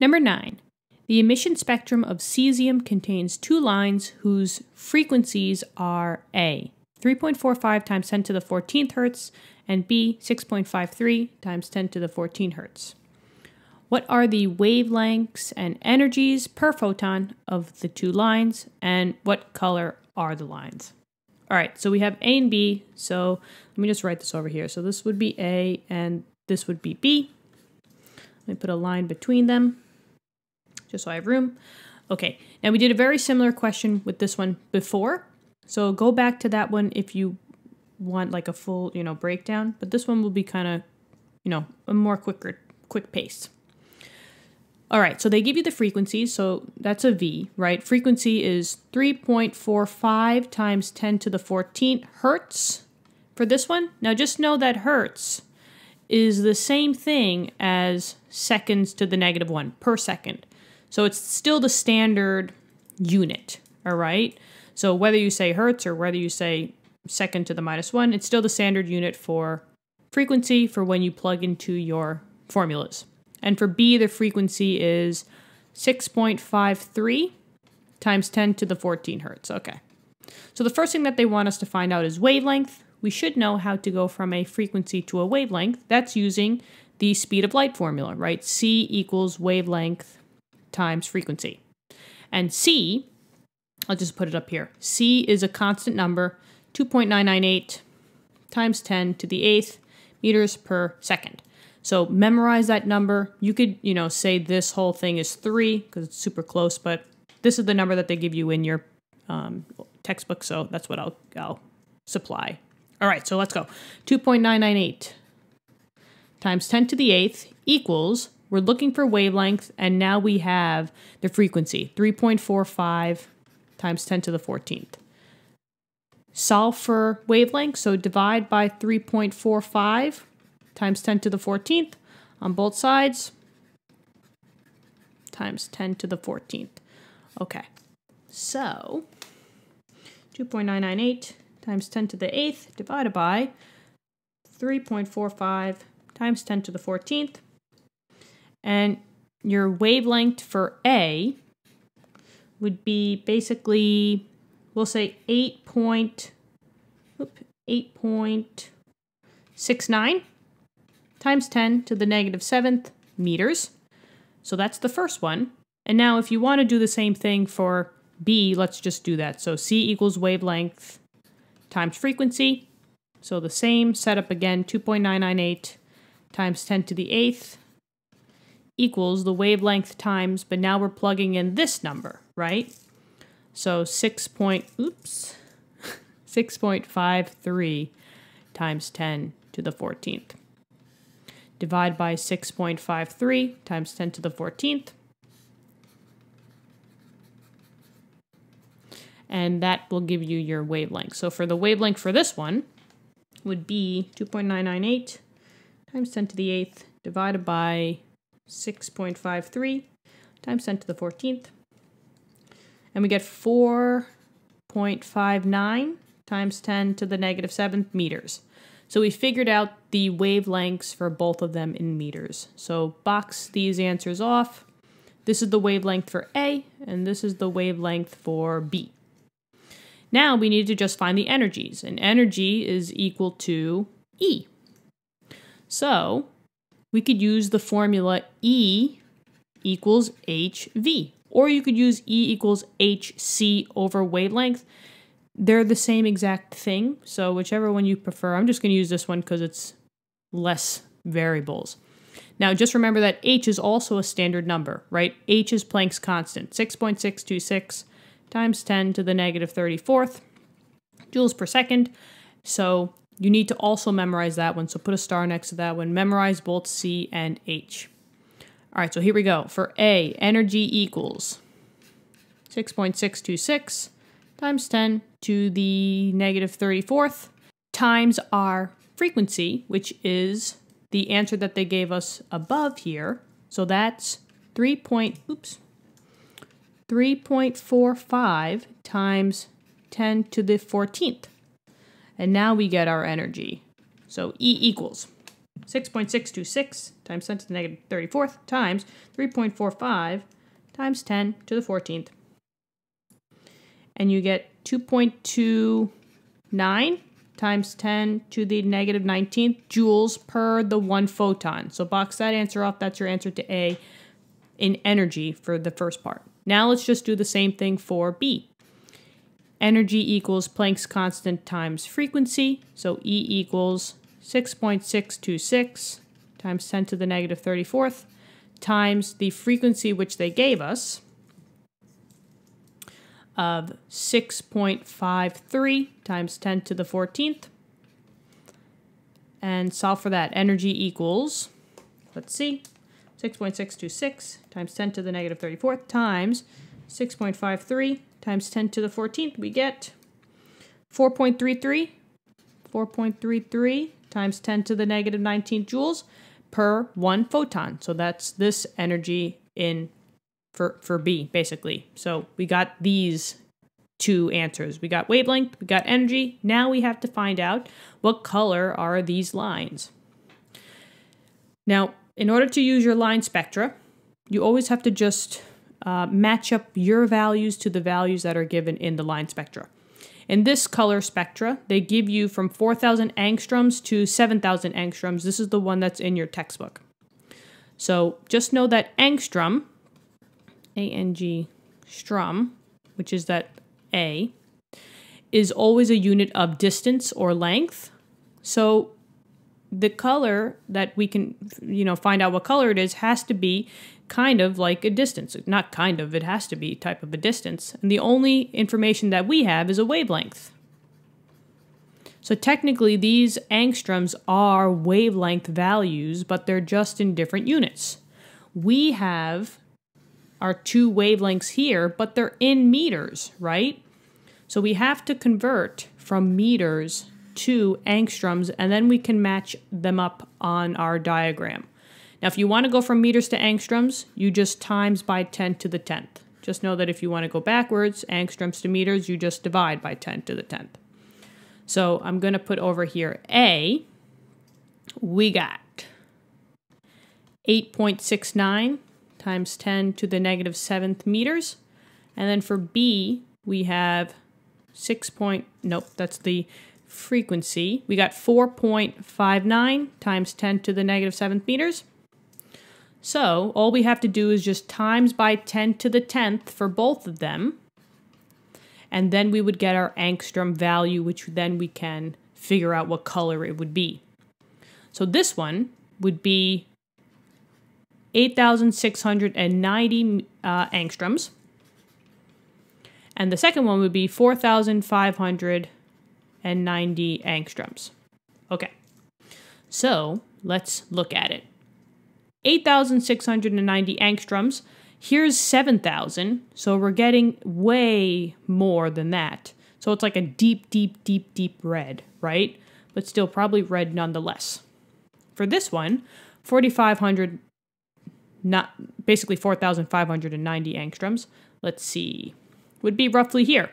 Number 9. The emission spectrum of cesium contains two lines whose frequencies are A, 3.45 times 10 to the 14th hertz, and B, 6.53 times 10 to the 14 hertz. What are the wavelengths and energies per photon of the two lines, and what color are the lines? All right, so we have A and B, so let me just write this over here. So this would be A, and this would be B. Let me put a line between them, just so I have room. Okay, now we did a very similar question with this one before, so go back to that one if you want like a full, you know, breakdown, but this one will be kind of, you know, a more quicker, quick pace. All right, so they give you the frequency, so that's a V, right? Frequency is 3.45 times 10 to the 14th hertz for this one. Now just know that hertz is the same thing as seconds to the negative one per second. So it's still the standard unit, all right? So whether you say hertz or whether you say second to the minus one, it's still the standard unit for frequency for when you plug into your formulas. And for B, the frequency is 6.53 times 10 to the 14 hertz. Okay. So the first thing that they want us to find out is wavelength. We should know how to go from a frequency to a wavelength. That's using the speed of light formula, right? C equals wavelength times frequency. And C, I'll just put it up here. C is a constant number, 2.998 times 10 to the eighth meters per second. So memorize that number. You could, you know, say this whole thing is three because it's super close, but this is the number that they give you in your um, textbook. So that's what I'll, I'll supply. All right, so let's go. 2.998 times 10 to the eighth equals, we're looking for wavelength, and now we have the frequency, 3.45 times 10 to the 14th. Solve for wavelength, so divide by 3.45 times 10 to the 14th on both sides times 10 to the 14th. Okay, so 2.998 times 10 to the 8th divided by 3.45 times 10 to the 14th. And your wavelength for A would be basically, we'll say 8 point, 8.69 times 10 to the negative 7th meters. So that's the first one. And now if you want to do the same thing for B, let's just do that. So C equals wavelength times frequency. So the same setup again, 2.998 times 10 to the 8th equals the wavelength times, but now we're plugging in this number, right? So 6 point, oops, 6.53 times 10 to the 14th divide by 6.53 times 10 to the 14th. And that will give you your wavelength. So for the wavelength for this one would be 2.998 times 10 to the 8th divided by 6.53 times 10 to the 14th. And we get 4.59 times 10 to the negative 7th meters. So we figured out the wavelengths for both of them in meters. So box these answers off. This is the wavelength for A, and this is the wavelength for B. Now we need to just find the energies, and energy is equal to E. So we could use the formula E equals HV, or you could use E equals HC over wavelength. They're the same exact thing, so whichever one you prefer. I'm just going to use this one because it's less variables. Now, just remember that h is also a standard number, right? h is Planck's constant, 6.626 times 10 to the negative 34th joules per second. So you need to also memorize that one. So put a star next to that one. Memorize both C and H. All right, so here we go. For A, energy equals 6.626 times 10 to the negative 34th times our frequency, which is the answer that they gave us above here. So that's 3 point, oops, 3.45 times 10 to the 14th. And now we get our energy. So E equals 6.626 times 10 to the negative 34th times 3.45 times 10 to the 14th. And you get 2.29 times 10 to the negative 19th joules per the one photon. So box that answer off. That's your answer to A in energy for the first part. Now let's just do the same thing for B. Energy equals Planck's constant times frequency. So E equals 6.626 times 10 to the negative 34th times the frequency which they gave us of 6.53 times 10 to the 14th. And solve for that. Energy equals, let's see, 6.626 times 10 to the negative 34th times 6.53 times 10 to the 14th. We get 4.33. 4.33 times 10 to the negative 19 joules per one photon. So that's this energy in for, for B, basically. So we got these two answers. We got wavelength, we got energy. Now we have to find out what color are these lines. Now, in order to use your line spectra, you always have to just uh, match up your values to the values that are given in the line spectra. In this color spectra, they give you from 4,000 angstroms to 7,000 angstroms. This is the one that's in your textbook. So just know that angstrom a-N-G, strum, which is that A, is always a unit of distance or length. So the color that we can, you know, find out what color it is has to be kind of like a distance. Not kind of, it has to be type of a distance. And the only information that we have is a wavelength. So technically, these angstroms are wavelength values, but they're just in different units. We have our two wavelengths here, but they're in meters, right? So we have to convert from meters to angstroms, and then we can match them up on our diagram. Now, if you want to go from meters to angstroms, you just times by 10 to the 10th. Just know that if you want to go backwards, angstroms to meters, you just divide by 10 to the 10th. So I'm going to put over here A, we got 8.69 times 10 to the negative 7th meters. And then for B, we have 6 point, nope, that's the frequency. We got 4.59 times 10 to the negative 7th meters. So all we have to do is just times by 10 to the 10th for both of them. And then we would get our angstrom value, which then we can figure out what color it would be. So this one would be 8,690 uh, angstroms. And the second one would be 4,590 angstroms. Okay, so let's look at it. 8,690 angstroms. Here's 7,000, so we're getting way more than that. So it's like a deep, deep, deep, deep red, right? But still probably red nonetheless. For this one, 4,500 not basically 4,590 angstroms. Let's see, would be roughly here.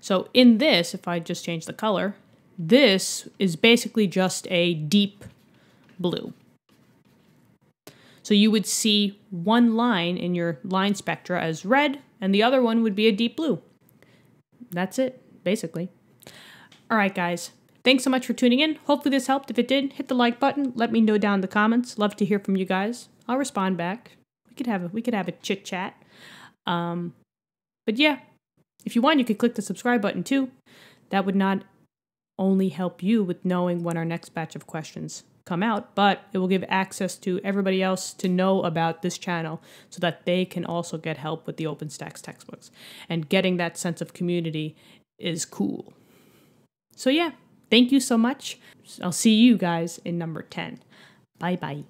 So in this, if I just change the color, this is basically just a deep blue. So you would see one line in your line spectra as red, and the other one would be a deep blue. That's it, basically. All right, guys. Thanks so much for tuning in. Hopefully this helped. If it did, hit the like button. Let me know down in the comments. Love to hear from you guys. I'll respond back. We could have a we could have a chit chat. Um, but yeah, if you want, you could click the subscribe button too. That would not only help you with knowing when our next batch of questions come out, but it will give access to everybody else to know about this channel so that they can also get help with the OpenStax textbooks. And getting that sense of community is cool. So yeah, Thank you so much. I'll see you guys in number 10. Bye bye.